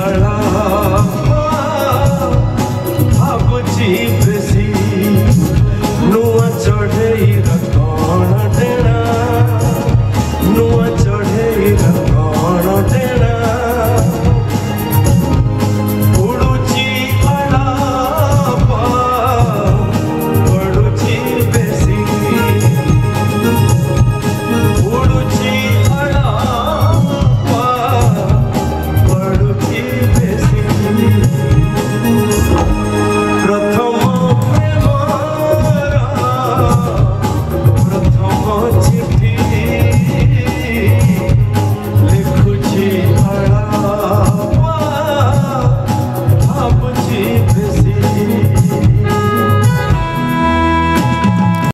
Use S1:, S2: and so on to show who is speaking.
S1: भला भगजी